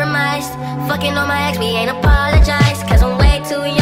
compromised. Fucking on my ex, we ain't apologize. Cause I'm way too young.